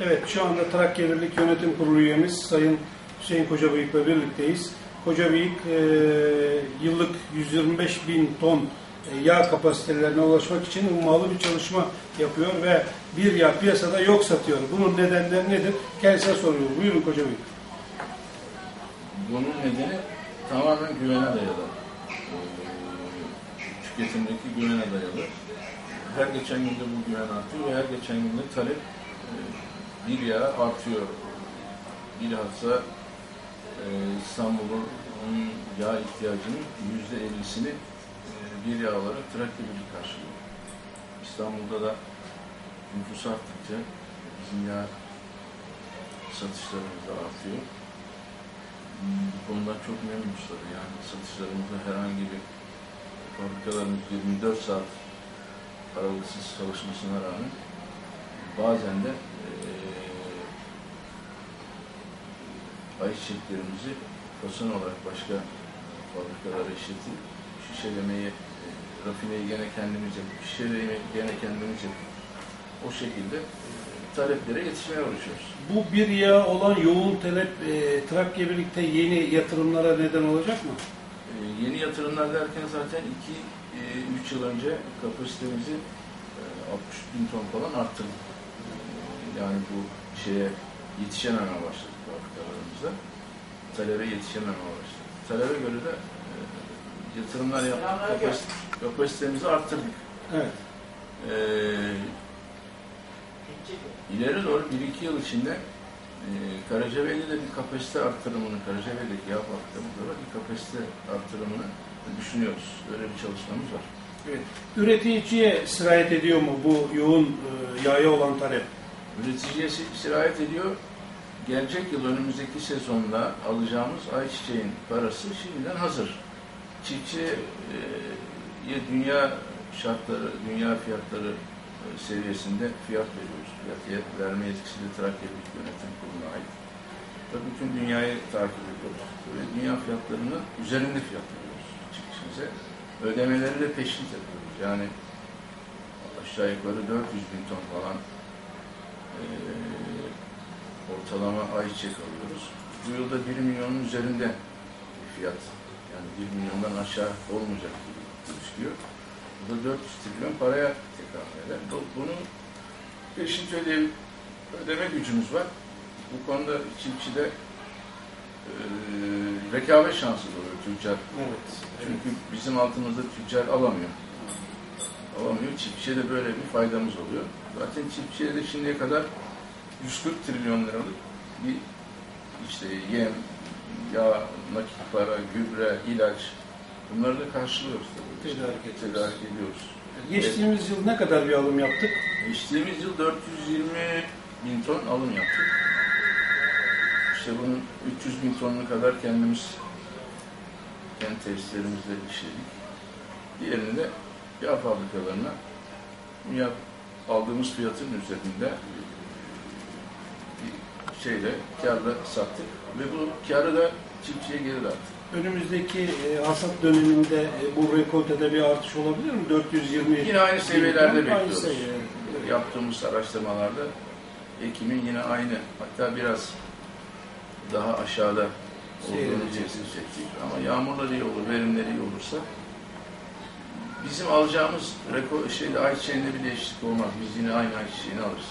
Evet, şu anda Trakya Birlik Yönetim Kurulu üyemiz Sayın Hüseyin Kocabıyık'la birlikteyiz. Kocabıyık e, yıllık 125 bin ton e, yağ kapasitelerine ulaşmak için ummalı bir çalışma yapıyor ve bir yağ piyasada yok satıyor. Bunun nedenleri nedir? Kendisine soruyorum. Buyurun Kocabıyık. Bunun nedeni tamamen güvene dayalı. Ee, Tüketimdeki güvene dayalı. Her geçen günde bu güven artıyor ve her geçen günde talep e, bir yağ artıyor. Bilhassa e, İstanbul'un yağ ihtiyacının yüzde ellisini e, bir yağ olarak Trakya Birliği karşılıyor. İstanbul'da da nüfus arttıkça bizim yağ satışlarımız da artıyor. Hmm, Bu konudan çok memnunuz tabii. Yani satışlarımızda herhangi bir fabrikalarımız 24 saat aralıksız çalışmasına rağmen bazen de eee ayçiçeklerimizi fason olarak başka fabrikalara işletip şişelemeyi, e, rafineyi gene kendimiz yapıp, şişelemeyi gene kendimiz yapıp o şekilde e, taleplere yetişmeye uğraşıyoruz. Bu bir yağ olan yoğun talep e, Trakya Birlik'te yeni yatırımlara neden olacak mı? Ee, yeni yatırımlar derken zaten 2-3 yıl önce kapasitemizi e, 60 bin ton falan arttırdık. Ee, Yani bu şeye yetişememe başladık fabrikalarımızda. Talebe yetişememe başladık. Talebe göre de e, yatırımlar yaptık, kapasite, kapasitemizi arttırdık. Evet. Ee, ileri doğru 1-2 yıl içinde e, Karacabeyli'de bir kapasite arttırımını, Karacabeyli'deki yağ fabrikamızda da bir kapasite arttırımını düşünüyoruz. Böyle bir çalışmamız var. evet. Üreticiye sirayet ediyor mu bu yoğun e, yağa olan talep? Üreticiye si- sirayet ediyor. Gelecek yıl önümüzdeki sezonda alacağımız ayçiçeğin parası şimdiden hazır. Çiftçiye dünya şartları, dünya fiyatları e, seviyesinde fiyat veriyoruz. Fiyat verme yetkisi de Trakya Büyük Yönetim Kurulu'na ait. Tabii bütün dünyayı takip ediyoruz. Ve dünya fiyatlarının üzerinde fiyat veriyoruz çiftçimize. Ödemeleri de peşin yapıyoruz. Yani aşağı yukarı 400 bin ton falan e, ortalama ayçiçek alıyoruz. Bu yılda 1 milyonun üzerinde fiyat. Yani 1 milyondan aşağı olmayacak gibi gözüküyor. Bu da 400 trilyon paraya tekabül eder. Bu- Bunun peşin öde, ödeme gücümüz var. Bu konuda çiftçide e, rekabet şansı doğuyor tüccar. Evet. Çünkü bizim altımızda tüccar alamıyor. Alamıyor. Çiftçiye de böyle bir faydamız oluyor. Zaten çiftçiye de şimdiye kadar 140 trilyon liralık bir işte yem, yağ, nakit para, gübre, ilaç bunları da karşılıyoruz tabii. Tedarik ediyoruz. Tedarik ediyoruz. Geçtiğimiz yıl ne kadar bir alım yaptık? Geçtiğimiz yıl 420 bin ton alım yaptık. İşte bunun 300 bin tonunu kadar kendimiz kendi tesislerimizle işledik. Diğerini de yağ fabrikalarına yağ aldığımız fiyatın üzerinde şeyle karla sattık ve bu karı da çiftçiye geri dağıttık. Önümüzdeki e, hasat döneminde e, bu rekoltede bir artış olabilir mi? 420 Yine aynı seviyelerde Aynı bekliyoruz. seviye. Yaptığımız araştırmalarda Ekim'in yine aynı hatta biraz daha aşağıda olduğunu ettik. Ama yağmurlar iyi olur, verimleri iyi olursa bizim alacağımız rekor, şeyde ayçiçeğinde bir değişiklik olmaz. Biz yine aynı ayçiçeğini alırız.